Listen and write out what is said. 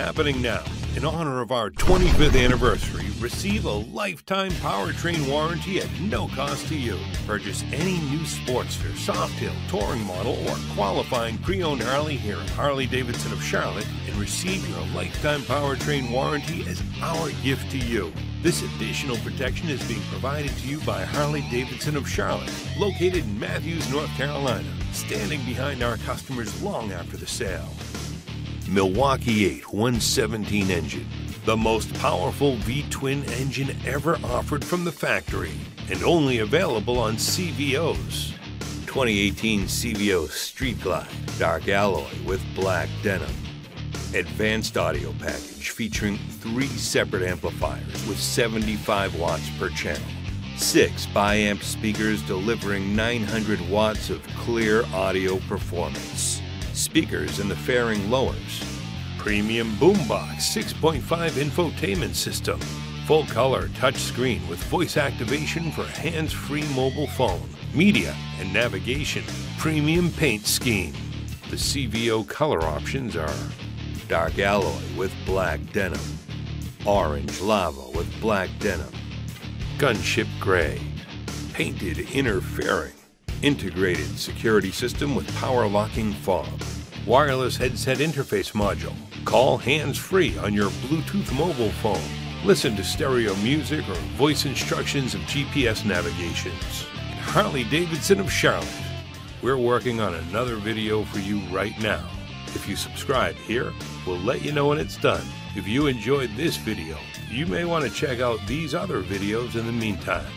happening now. In honor of our 25th anniversary, receive a lifetime powertrain warranty at no cost to you. Purchase any new Sportster, Softail, Touring model, or qualifying pre owned Harley here at Harley Davidson of Charlotte and receive your lifetime powertrain warranty as our gift to you. This additional protection is being provided to you by Harley Davidson of Charlotte, located in Matthews, North Carolina, standing behind our customers long after the sale. Milwaukee 8 117 engine, the most powerful V twin engine ever offered from the factory, and only available on CVOs. 2018 CVO Street Glide, dark alloy with black denim. Advanced audio package featuring three separate amplifiers with 75 watts per channel. Six biamp speakers delivering 900 watts of clear audio performance. Speakers in the fairing lowers. Premium boombox 6.5 infotainment system. Full color touchscreen with voice activation for hands free mobile phone. Media and navigation. Premium paint scheme. The CVO color options are dark alloy with black denim, orange lava with black denim, gunship gray, painted inner fairing, integrated security system with power locking fob, wireless headset interface module. Call hands free on your Bluetooth mobile phone. Listen to stereo music or voice instructions of GPS navigations. Harley Davidson of Charlotte. We're working on another video for you right now. If you subscribe here, we'll let you know when it's done. If you enjoyed this video, you may want to check out these other videos in the meantime.